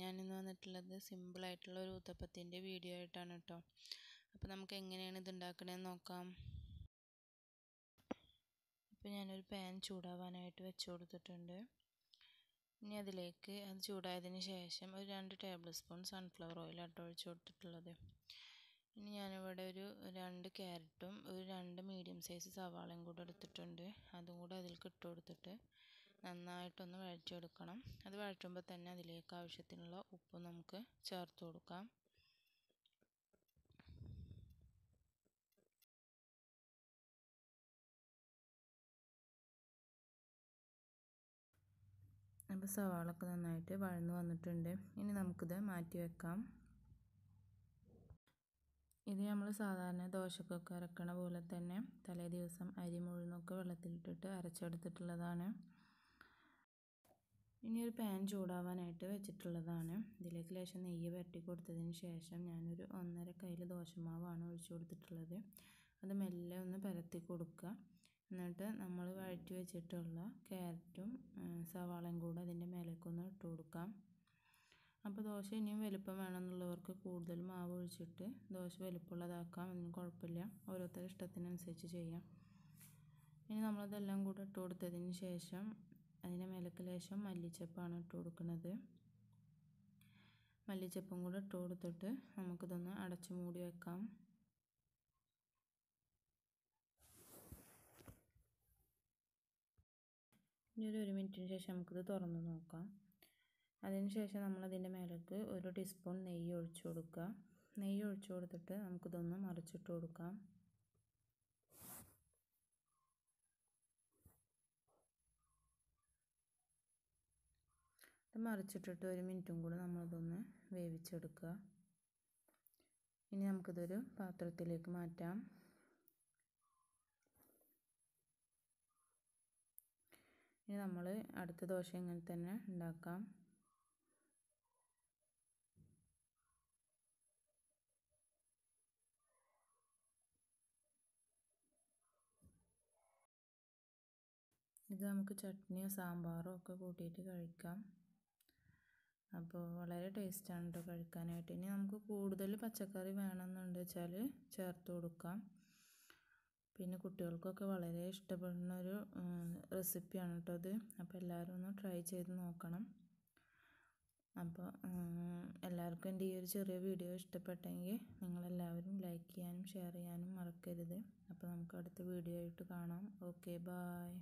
ഞാനിന്ന് വന്നിട്ടുള്ളത് സിമ്പിളായിട്ടുള്ള ഒരു ഊത്തപ്പത്തിന്റെ വീഡിയോ ആയിട്ടാണ് കേട്ടോ അപ്പോൾ നമുക്ക് എങ്ങനെയാണ് ഇത് ഉണ്ടാക്കണതെന്ന് നോക്കാം. ഇപ്പോൾ ഞാനൊരു പാൻ ചൂടാവാനായിട്ട് വെച്ച് കൊടുത്തിട്ടുണ്ട്. ഇനി അതിലേക്ക് അത് ചൂടായതിന് ശേഷം ഒരു രണ്ട് ടേബിൾ സ്പൂൺ സൺഫ്ലവർ ഓയിൽ ആട്ടോ ഒഴിച്ച് കൊടുത്തിട്ടുള്ളത്. ഇനി ഞാനിവിടെ ഒരു രണ്ട് ക്യാരറ്റും ഒരു രണ്ട് മീഡിയം സൈസ് സവാളയും കൂടെ എടുത്തിട്ടുണ്ട്. അതും കൂടെ അതിലേക്ക് ഇട്ട് കൊടുത്തിട്ട് നന്നായിട്ടൊന്ന് വഴറ്റിയെടുക്കണം. അത് വഴറ്റുമ്പോൾ തന്നെ അതിലേക്ക് ആവശ്യത്തിനുള്ള ഉപ്പ് നമുക്ക് ചേർത്ത് കൊടുക്കാം. അപ്പോൾ സവാളൊക്കെ നന്നായിട്ട് വഴന്നു വന്നിട്ടുണ്ട്. ഇനി നമുക്കിത് മാറ്റി വെക്കാം. ഇത് നമ്മൾ സാധാരണ ദോശക്കൊക്കെ അരക്കണ പോലെ തന്നെ തലേ ദിവസം അരി മുഴുവനൊക്കെ വെള്ളത്തിലിട്ടിട്ട് അരച്ചെടുത്തിട്ടുള്ളതാണ്. ഇനി ഒരു പാൻ ചൂടാവാനായിട്ട് വെച്ചിട്ടുള്ളതാണ്. ഇതിലേക്ക് ലേശം നെയ്യ് വരട്ടി കൊടുത്തതിന് ശേഷം ഞാനൊരു ഒന്നര കയ്യിൽ ദോശമാവാണ് ഒഴിച്ചു കൊടുത്തിട്ടുള്ളത്. അത് മെല്ലെ ഒന്ന് പരത്തി കൊടുക്കുക. എന്നിട്ട് നമ്മൾ വഴറ്റി വെച്ചിട്ടുള്ള ക്യാരറ്റും സവാളയും കൂടെ അതിന്റെ മേലേക്കൊന്ന് ഇട്ട് കൊടുക്കാം അപ്പോൾ ദോശ ഇനിയും വലുപ്പം വേണമെന്നുള്ളവർക്ക് കൂടുതൽ മാവ് ഒഴിച്ചിട്ട് ദോശ വലുപ്പമുള്ളതാക്കാം. അതിന് കുഴപ്പമില്ല. ഓരോരുത്തരുടെ ഇഷ്ടത്തിനനുസരിച്ച് ചെയ്യാം. ഇനി നമ്മളതെല്ലാം കൂടെ ഇട്ട് കൊടുത്തതിന് ശേഷം അതിന്റെ മേലേക്ക് ലേശം മല്ലിച്ചപ്പാണ് ഇട്ട് കൊടുക്കുന്നത്. മല്ലിച്ചപ്പും കൂടെ ഇട്ട് കൊടുത്തിട്ട് നമുക്കിതൊന്ന് അടച്ചു മൂടി വെക്കാം. ഇനി ഒരു ഒരു മിനിറ്റിന് ശേഷം നമുക്കിത് തുറന്ന് നോക്കാം. അതിന് ശേഷം നമ്മളതിന്റെ മേലേക്ക് ഒരു ടീസ്പൂൺ നെയ്യ് ഒഴിച്ചു കൊടുക്കുക. നെയ്യ് ഒഴിച്ചു കൊടുത്തിട്ട് നമുക്കിതൊന്ന് മറിച്ചിട്ട് കൊടുക്കാം. മറിച്ചിട്ടിട്ട് ഒരു മിനിറ്റും കൂടി നമ്മളിതൊന്ന് വേവിച്ചെടുക്കുക. ഇനി നമുക്കിതൊരു പാത്രത്തിലേക്ക് മാറ്റാം. ഇനി നമ്മൾ അടുത്ത ദോശ ഇങ്ങനെ തന്നെ ഉണ്ടാക്കാം. ഇത് നമുക്ക് ചട്നിയോ സാമ്പാറോ ഒക്കെ കൂട്ടിയിട്ട് കഴിക്കാം. അപ്പോൾ വളരെ ടേസ്റ്റാണ് കേട്ടോ കഴിക്കാനായിട്ട്. ഇനി നമുക്ക് കൂടുതൽ പച്ചക്കറി വേണമെന്നുണ്ട് വെച്ചാൽ ചേർത്ത് കൊടുക്കാം. പിന്നെ കുട്ടികൾക്കൊക്കെ വളരെ ഇഷ്ടപ്പെടുന്ന ഒരു റെസിപ്പിയാണ് കേട്ടോ അത് അപ്പോൾ എല്ലാവരും ഒന്ന് ട്രൈ ചെയ്ത് നോക്കണം. അപ്പോൾ എല്ലാവർക്കും എന്റെ ഈ ഒരു ചെറിയ വീഡിയോ ഇഷ്ടപ്പെട്ടെങ്കിൽ നിങ്ങളെല്ലാവരും ലൈക്ക് ചെയ്യാനും ഷെയർ ചെയ്യാനും മറക്കരുത്. അപ്പോൾ നമുക്ക് അടുത്ത വീഡിയോ ആയിട്ട് കാണാം. Okay bye